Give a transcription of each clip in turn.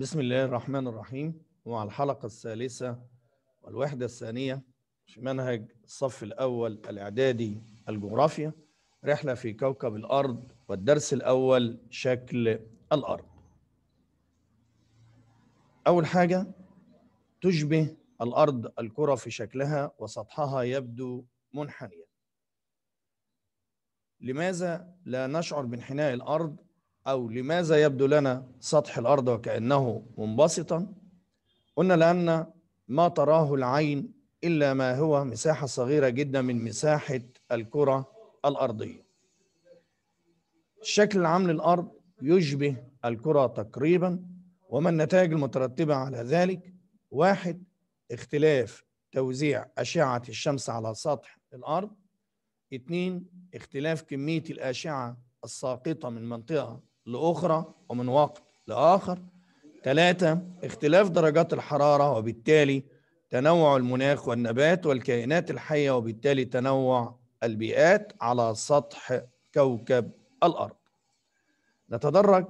بسم الله الرحمن الرحيم. ومع الحلقة الثالثة والوحدة الثانية في منهج الصف الأول الإعدادي الجغرافيا رحلة في كوكب الأرض والدرس الأول شكل الأرض. أول حاجة تشبه الأرض الكرة في شكلها وسطحها يبدو منحنيا. لماذا لا نشعر بانحناء الأرض أو لماذا يبدو لنا سطح الأرض وكأنه منبسطا؟ قلنا لأن ما تراه العين إلا ما هو مساحة صغيرة جدا من مساحة الكرة الأرضية. الشكل العام للأرض يشبه الكرة تقريبا وما النتائج المترتبة على ذلك؟ واحد اختلاف توزيع أشعة الشمس على سطح الأرض. اثنين اختلاف كمية الأشعة الساقطة من منطقة لأخرى ومن وقت لآخر. ثلاثة اختلاف درجات الحرارة وبالتالي تنوع المناخ والنبات والكائنات الحية وبالتالي تنوع البيئات على سطح كوكب الأرض. نتدرج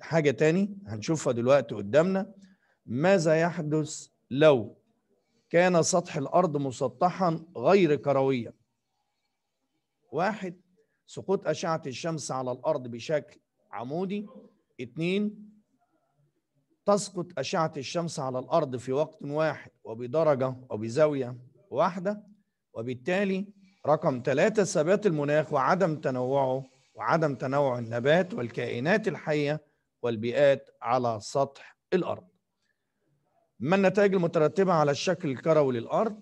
حاجة تاني هنشوفها دلوقتي قدامنا. ماذا يحدث لو كان سطح الأرض مسطحا غير كرويا؟ واحد سقوط أشعة الشمس على الأرض بشكل عمودي. اثنين تسقط أشعة الشمس على الأرض في وقت واحد وبدرجة وبزاوية واحدة. وبالتالي رقم ثلاثة ثبات المناخ وعدم تنوعه وعدم تنوع النبات والكائنات الحية والبيئات على سطح الأرض. ما النتائج المترتبة على الشكل الكروي للأرض؟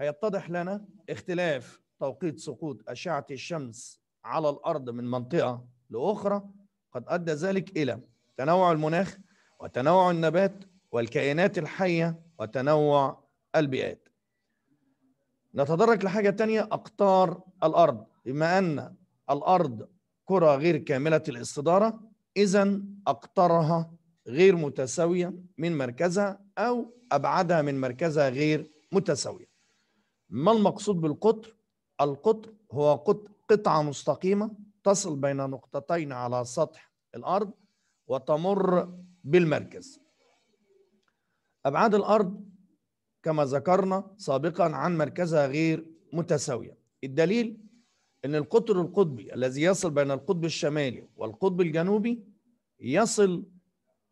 هيتضح لنا اختلاف توقيت سقوط أشعة الشمس على الأرض من منطقة لأخرى قد أدى ذلك إلى تنوع المناخ وتنوع النبات والكائنات الحية وتنوع البيئات. نتدرج لحاجة تانية أقطار الأرض. بما أن الأرض كرة غير كاملة الاستدارة إذا أقطارها غير متساوية من مركزها أو أبعادها من مركزها غير متساوية. ما المقصود بالقطر؟ القطر هو قطعة مستقيمة تصل بين نقطتين على سطح الأرض وتمر بالمركز. أبعاد الأرض كما ذكرنا سابقا عن مركزها غير متساوية. الدليل أن القطر القطبي الذي يصل بين القطب الشمالي والقطب الجنوبي يصل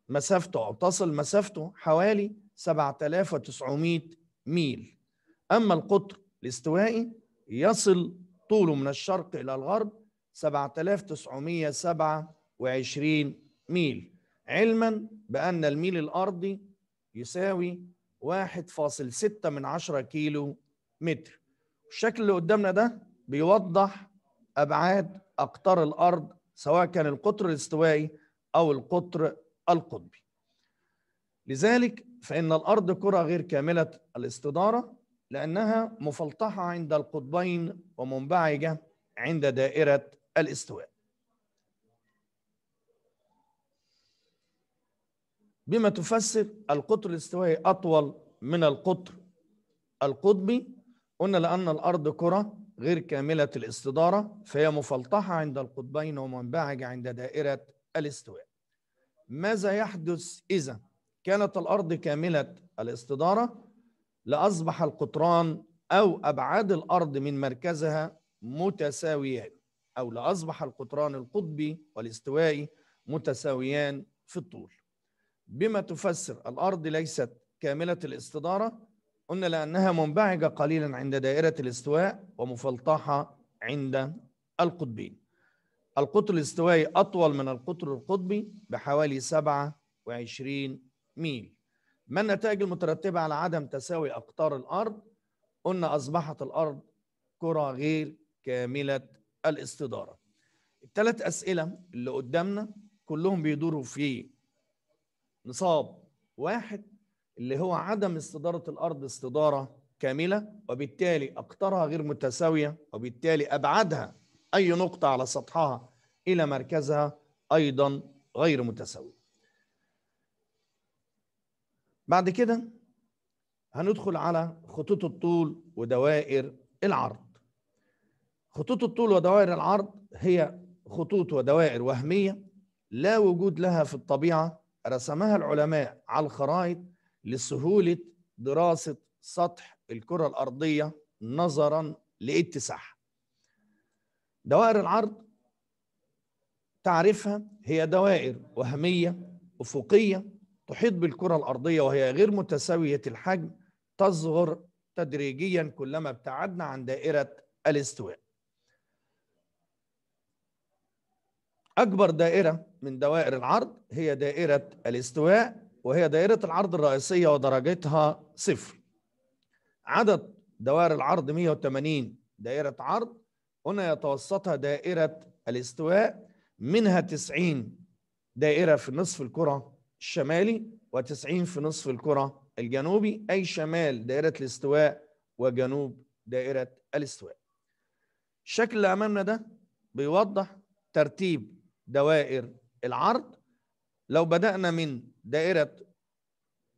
مسافته أو تصل مسافته حوالي 7900 ميل. أما القطر الاستوائي يصل طوله من الشرق إلى الغرب 7927 ميل. علما بأن الميل الأرضي يساوي 1.6 من عشرة كيلو متر. الشكل اللي قدامنا ده بيوضح أبعاد أقطار الأرض سواء كان القطر الاستوائي أو القطر القطبي. لذلك فإن الأرض كرة غير كاملة الاستدارة لأنها مفلطحة عند القطبين ومنبعجة عند دائرة الاستواء. بما تفسر القطر الاستوائي أطول من القطر القطبي قلنا لأن الأرض كرة غير كاملة الاستدارة فهي مفلطحة عند القطبين ومنبعجة عند دائرة الاستواء. ماذا يحدث إذا كانت الأرض كاملة الاستدارة؟ لأصبح القطران أو أبعاد الأرض من مركزها متساويان أو لأصبح القطران القطبي والاستوائي متساويان في الطول. بما تفسر الأرض ليست كاملة الاستدارة قلنا لأنها منبعجة قليلا عند دائرة الاستواء ومفلطحة عند القطبين. القطر الاستوائي أطول من القطر القطبي بحوالي 27 ميل. ما النتائج المترتبة على عدم تساوي أقطار الأرض؟ قلنا أصبحت الأرض كرة غير كاملة الاستدارة. الثلاث أسئلة اللي قدامنا كلهم بيدوروا في نصاب واحد اللي هو عدم استدارة الأرض استدارة كاملة وبالتالي أقطارها غير متساوية وبالتالي أبعادها أي نقطة على سطحها إلى مركزها أيضا غير متساوية. بعد كده هندخل على خطوط الطول ودوائر العرض. خطوط الطول ودوائر العرض هي خطوط ودوائر وهمية لا وجود لها في الطبيعة رسمها العلماء على الخرائط لسهولة دراسة سطح الكرة الأرضية نظرا لاتساعها. دوائر العرض تعرفها هي دوائر وهمية أفقية تحيط بالكرة الأرضية وهي غير متساوية الحجم تصغر تدريجيا كلما ابتعدنا عن دائرة الاستواء. أكبر دائرة من دوائر العرض هي دائرة الاستواء وهي دائرة العرض الرئيسية ودرجتها صفر. عدد دوائر العرض 180 دائرة عرض هنا يتوسطها دائرة الاستواء منها 90 دائرة في نصف الكرة الشمالي و90 في نصف الكرة الجنوبي أي شمال دائرة الاستواء وجنوب دائرة الاستواء. الشكل اللي أمامنا ده بيوضح ترتيب دوائر العرض لو بدأنا من دائرة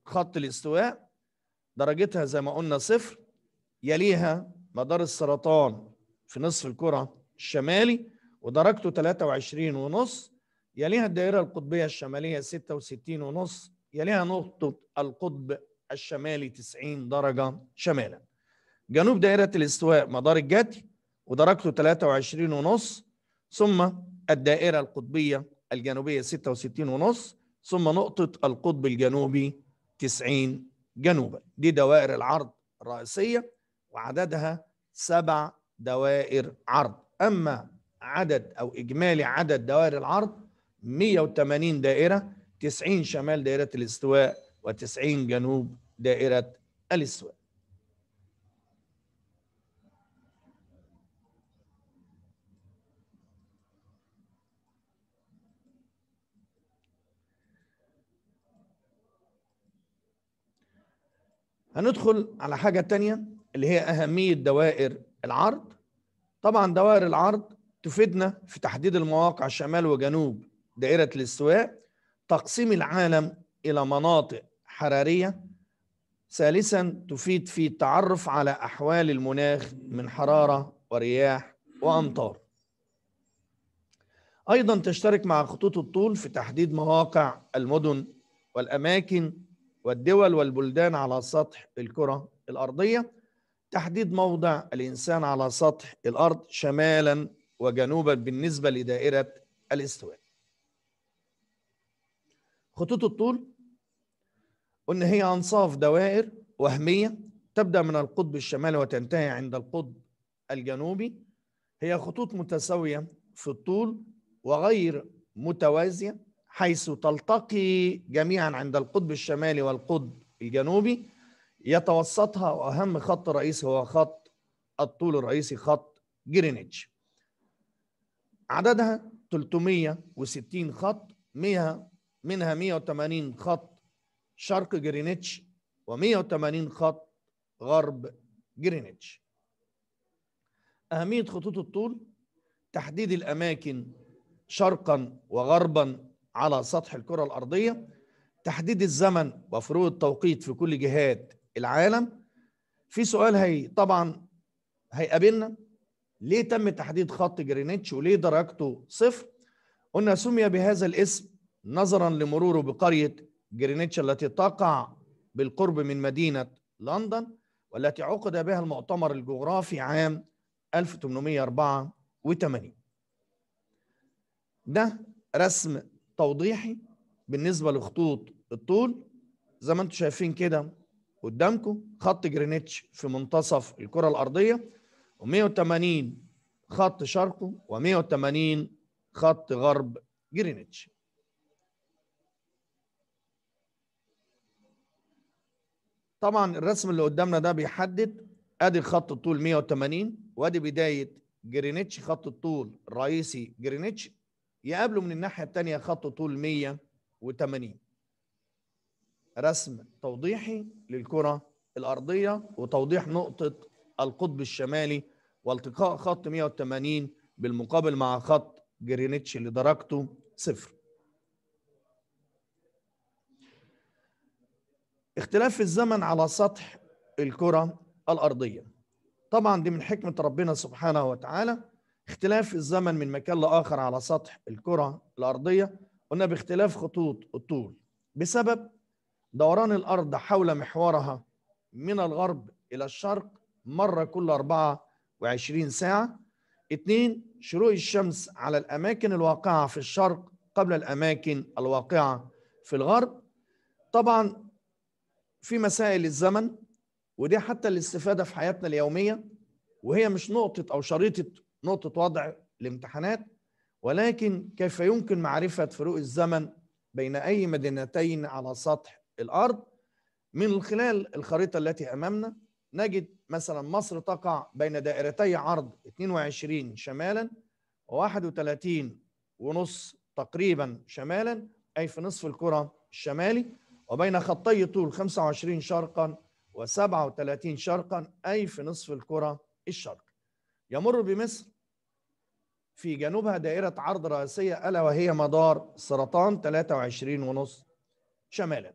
خط الاستواء درجتها زي ما قلنا صفر يليها مدار السرطان في نصف الكرة الشمالي ودرجته 23 ونص يليها الدائرة القطبية الشمالية 66 ونص يليها نقطة القطب الشمالي 90 درجة شمالا. جنوب دائرة الاستواء مدار الجدي ودرجته 23 ونص ثم الدائرة القطبية الجنوبية 66 ونص ثم نقطة القطب الجنوبي 90 جنوبا. دي دوائر العرض الرئيسية وعددها سبع دوائر عرض. أما عدد أو إجمالي عدد دوائر العرض 180 دائرة 90 شمال دائرة الاستواء و90 جنوب دائرة الاستواء. هندخل على حاجة تانية اللي هي أهمية دوائر العرض. طبعا دوائر العرض تفيدنا في تحديد المواقع شمال وجنوب دائرة الاستواء تقسيم العالم إلى مناطق حرارية. ثالثا تفيد في التعرف على أحوال المناخ من حرارة ورياح وأمطار. أيضا تشترك مع خطوط الطول في تحديد مواقع المدن والأماكن والدول والبلدان على سطح الكرة الأرضية تحديد موضع الإنسان على سطح الأرض شمالا وجنوبا بالنسبة لدائرة الاستواء. خطوط الطول قلنا هي أنصاف دوائر وهمية تبدأ من القطب الشمالي وتنتهي عند القطب الجنوبي. هي خطوط متساوية في الطول وغير متوازية حيث تلتقي جميعا عند القطب الشمالي والقطب الجنوبي يتوسطها وأهم خط رئيسي هو خط الطول الرئيسي خط جرينتش. عددها 360 خط 100 منها 180 خط شرق جرينتش و180 خط غرب جرينتش. أهمية خطوط الطول تحديد الأماكن شرقا وغربا على سطح الكرة الأرضية. تحديد الزمن وفروق التوقيت في كل جهات العالم. في سؤال هنا طبعا هيقابلنا. ليه تم تحديد خط جرينتش وليه درجته صفر؟ قلنا سمي بهذا الاسم نظرا لمروره بقرية جرينتش التي تقع بالقرب من مدينة لندن والتي عقد بها المؤتمر الجغرافي عام 1884 ده رسم توضيحي بالنسبة لخطوط الطول. زي ما أنتم شايفين كده قدامكم خط جرينتش في منتصف الكرة الأرضية و180 خط شرقه و180 خط غرب جرينتش طبعا الرسم اللي قدامنا ده بيحدد أدي خط الطول 180 وأدي بداية جرينتش خط الطول الرئيسي جرينتش يقابله من الناحية الثانية خط طول 180 رسم توضيحي للكرة الأرضية وتوضيح نقطة القطب الشمالي والتقاء خط 180 بالمقابل مع خط جرينتش اللي درجته صفر. اختلاف الزمن على سطح الكرة الأرضية. طبعا دي من حكمة ربنا سبحانه وتعالى. اختلاف الزمن من مكان لآخر على سطح الكرة الأرضية قلنا باختلاف خطوط الطول. بسبب دوران الأرض حول محورها من الغرب إلى الشرق مرة كل 24 ساعة. اثنين شروق الشمس على الأماكن الواقعة في الشرق قبل الأماكن الواقعة في الغرب. طبعا في مسائل الزمن ودي حتى الاستفادة في حياتنا اليومية وهي مش نقطة أو شريطة نقطة وضع الامتحانات ولكن كيف يمكن معرفة فروق الزمن بين أي مدينتين على سطح الأرض؟ من خلال الخريطة التي أمامنا نجد مثلا مصر تقع بين دائرتي عرض 22 شمالا و31 ونص تقريبا شمالا أي في نصف الكرة الشمالي وبين خطي طول 25 شرقا و37 شرقا أي في نصف الكرة الشرقي. يمر بمصر في جنوبها دائرة عرض رئيسية ألا وهي مدار سرطان 23 ونص شمالا.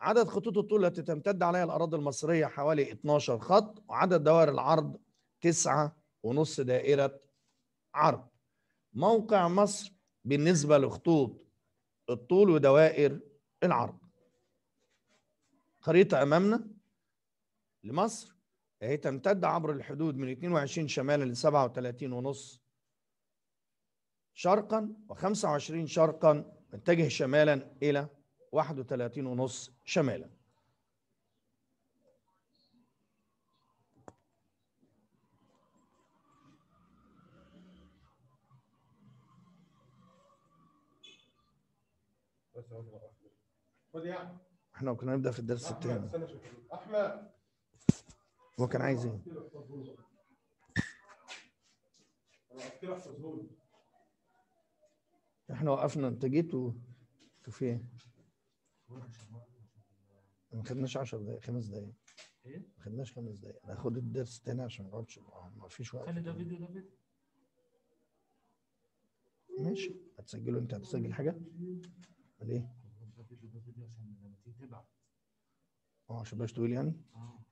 عدد خطوط الطول التي تمتد عليها الأراضي المصرية حوالي 12 خط وعدد دوائر العرض 9 ونص دائرة عرض. موقع مصر بالنسبة لخطوط الطول ودوائر العرض. خريطة أمامنا لمصر هي تمتد عبر الحدود من 22 شمالا ل 37 ونص شرقا و25 شرقا متجه شمالا إلى 31 ونص شمالا. إحنا كنا نبدأ في الدرس الثاني أحمد. هو كان عايز إيه؟ إحنا وقفنا انت جيت و أنتوا في إيه؟ ما خدناش 10 دقايق خمس دقايق إيه؟ ما خدناش خمس دقايق هاخد الدرس تاني عشان ما نقعدش ما فيش وقت خلي ده فيديو ده فيديو ماشي هتسجله انت هتسجل حاجة؟ ليه؟ ده فيديو ده فيديو عشان لما تيجي تبعت آه عشان باش تقول يعني آه